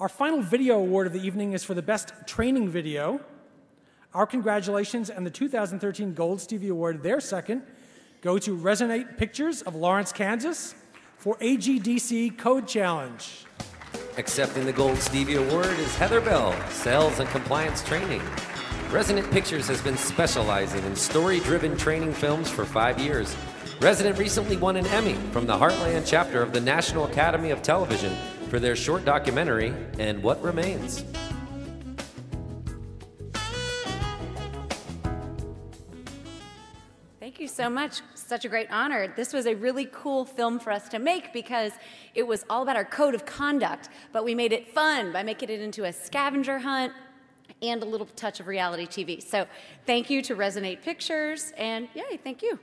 Our final video award of the evening is for the best training video. Our congratulations and the 2013 Gold Stevie Award, their second, go to Resonate Pictures of Lawrence, Kansas for AGDC Code Challenge. Accepting the Gold Stevie Award is Heather Bell, Sales and Compliance Training. Resonate Pictures has been specializing in story driven training films for five years. Resonate recently won an Emmy from the Heartland chapter of the National Academy of Television for their short documentary, And What Remains. Thank you so much. Such a great honor. This was a really cool film for us to make because it was all about our code of conduct, but we made it fun by making it into a scavenger hunt and a little touch of reality TV. So thank you to Resonate Pictures, and yay, thank you.